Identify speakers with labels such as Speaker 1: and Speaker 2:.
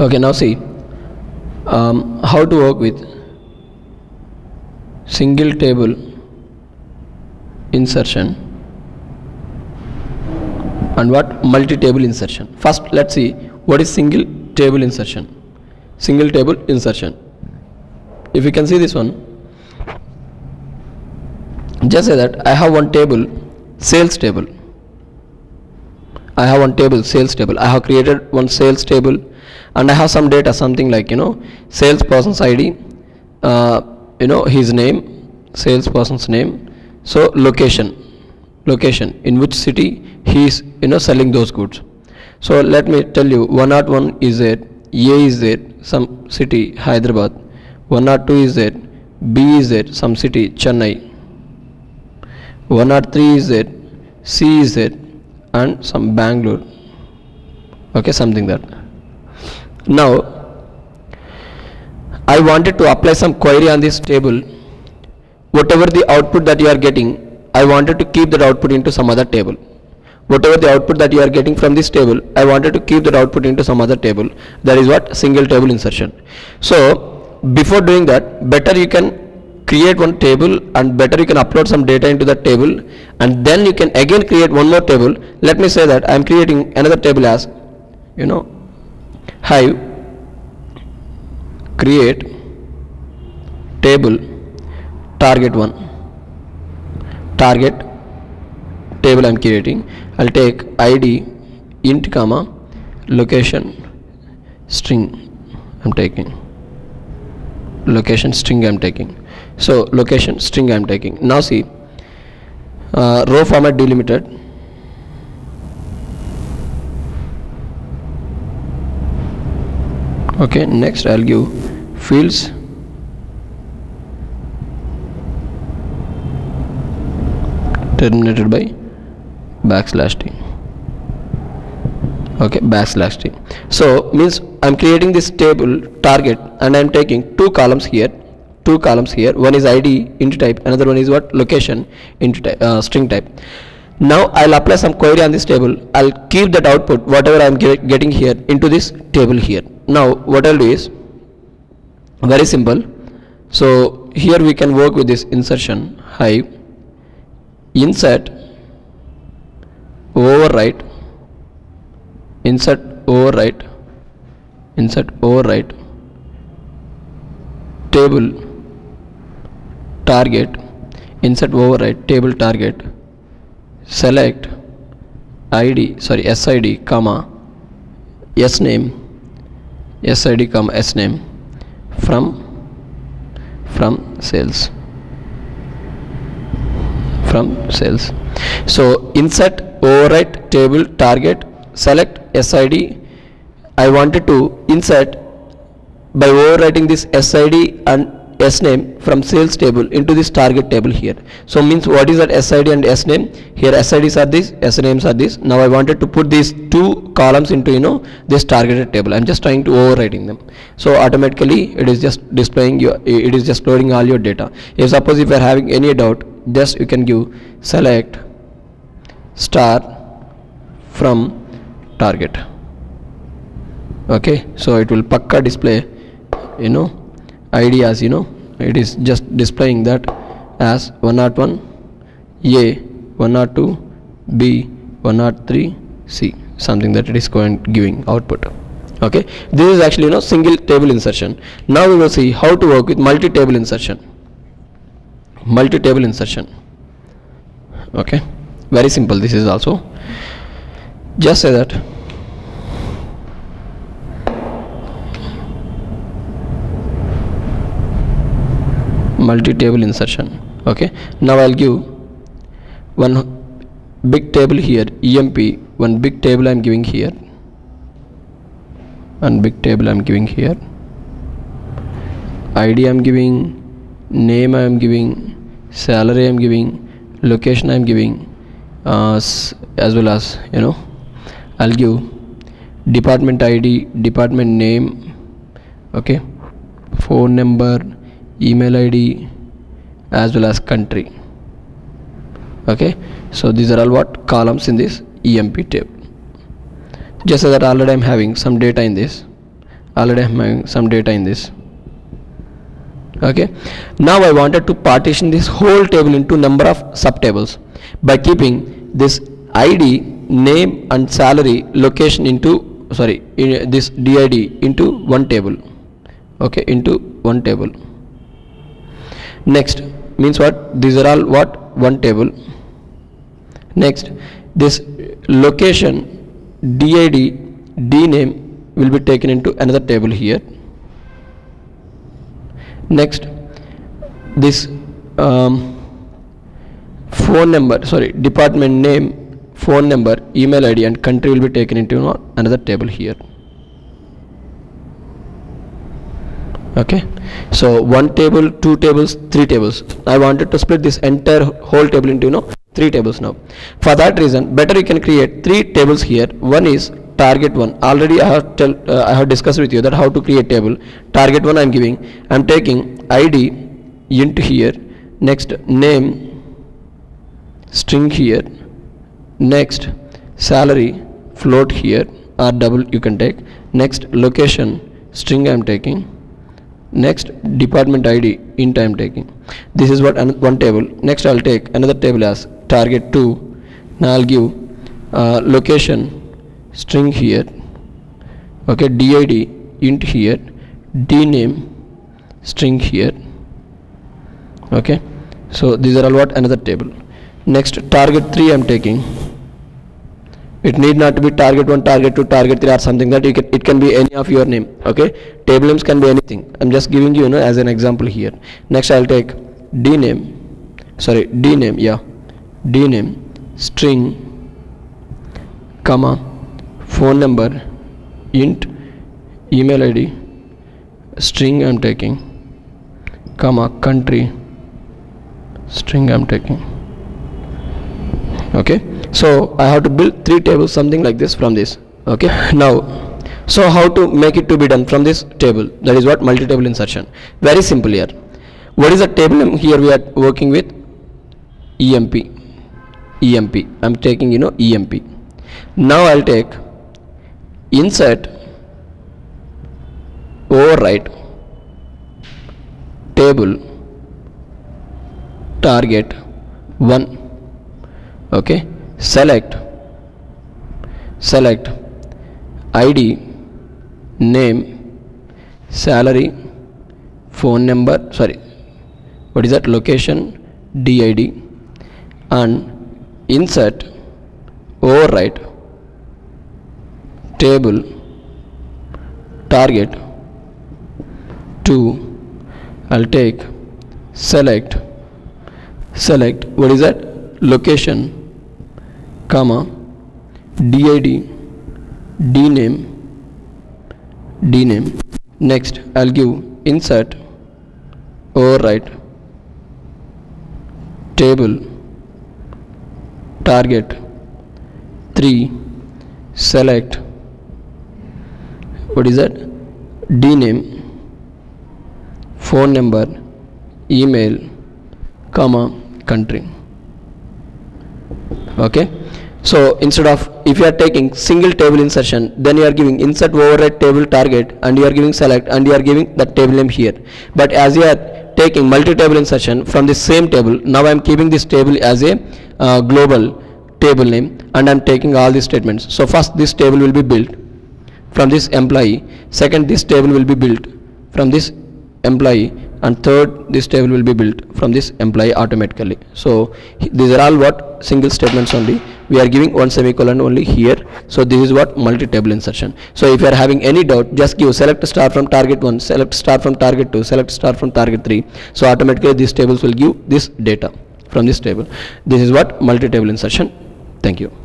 Speaker 1: okay now see. Um, how to work with single table insertion and what multi-table insertion? First let's see what is single table insertion. Single table insertion. If you can see this one just say that I have one table sales table. I have one table sales table. I have created one sales table and I have some data something like you know salesperson's ID uh, you know his name salesperson's name. So location location in which city he is you know selling those goods. So let me tell you 101 is there A is there some city Hyderabad. 102 is there B is there some city Chennai. 103 is there C is there and some Bangalore. Okay something that now I wanted to apply some query on this table. Whatever the output that you are getting I wanted to keep that output into some other table. Whatever the output that you are getting from this table I wanted to keep that output into some other table. That is what single table insertion. So before doing that better you can create one table and better you can upload some data into that table and then you can again create one more table. Let me say that I am creating another table as you know hive. Create. Table. Target one. Target. Table I'm creating. I'll take id int comma location string I'm taking. Location string I'm taking. So location string I'm taking. Now see uh, row format delimited okay next I'll give fields. Terminated by backslash t okay backslash t so means I'm creating this table target and I'm taking two columns here two columns here. One is id int type. Another one is what? Location int type, uh, string type now I'll apply some query on this table. I'll keep that output whatever I'm get- getting here into this table here. Now what I'll do is very simple. So here we can work with this insertion hive insert overwrite insert overwrite insert overwrite table target insert overwrite table target select id sorry sid comma s name sid comma s name from from sales. From sales. So insert overwrite table target select sid i wanted to insert by overwriting this sid and s name from sales table into this target table here. So means what is that sid and s name? Here sids are this s names are this now i wanted to put these two columns into you know this targeted table. I'm just trying to overwriting them. So automatically it is just displaying your it is just loading all your data. If suppose if you are having any doubt just you can give select star from target. Okay? So it will pakka display you know id as you know. It is just displaying that as 101 a 102 b 103 c something that it is going giving output. Okay? This is actually you know single table insertion. Now we will see how to work with multi table insertion. Multi table insertion. Okay? Very simple this is also. Just say that multi-table insertion. Okay? Now I'll give one big table here emp one big table I'm giving here one big table I'm giving here id I'm giving name I'm giving salary I'm giving location I'm giving uh, as well as you know I'll give department id department name okay phone number email id as well as country. Okay? So these are all what columns in this emp table. Just so that already i'm having some data in this. Already I have my, some data in this. Okay? Now I wanted to partition this whole table into number of subtables by keeping this ID name and salary location into sorry in this DID into one table. Okay? Into one table next means what? These are all what? One table. Next this location did d name will be taken into another table here. Next this um, phone number sorry department name phone number email id and country will be taken into another table here okay? So one table two tables three tables. I wanted to split this entire whole table into you know three tables now. For that reason better you can create three tables here. One is target one. Already i have tell uh, i have discussed with you that how to create table. Target one i am giving. I am taking id int here. Next name string here. Next salary float here. Or double you can take. Next location string i am taking next department id in time taking. This is what one table. Next i'll take another table as target 2 now i'll give uh, location string here. Okay did int here. Dname string here. Okay so these are all what another table. Next target 3 i'm taking it need not to be target 1 target 2 target 3 or something that you can it can be any of your name okay? Table names can be anything. I'm just giving you, you know as an example here. Next i'll take d name. Sorry d name yeah. D name string comma phone number int email id string i'm taking comma country string i'm taking okay so i have to build three tables something like this from this. Okay now so how to make it to be done from this table? That is what multi-table insertion. Very simple here. What is the table here we are working with? Emp emp i'm taking you know emp now i'll take insert overwrite table target 1 okay select select id name salary phone number sorry what is that location did and insert overwrite table target to I'll take select select what is that location comma did dname dname next I'll give insert overwrite table target 3 select. What is that? Dname phone number email comma country. Okay so instead of if you are taking single table insertion then you are giving insert override table target and you are giving select and you are giving that table name here. But as you are taking multi-table insertion from the same table now I am keeping this table as a uh, global table name and I am taking all these statements. So first this table will be built from this employee second this table will be built from this employee and third this table will be built from this employee automatically. So these are all what single statements only we are giving one semicolon only here. So this is what multi-table insertion. So if you are having any doubt just give select star from target 1 select star from target 2 select star from target 3 so automatically these tables will give this data from this table. This is what multi-table insertion. Thank you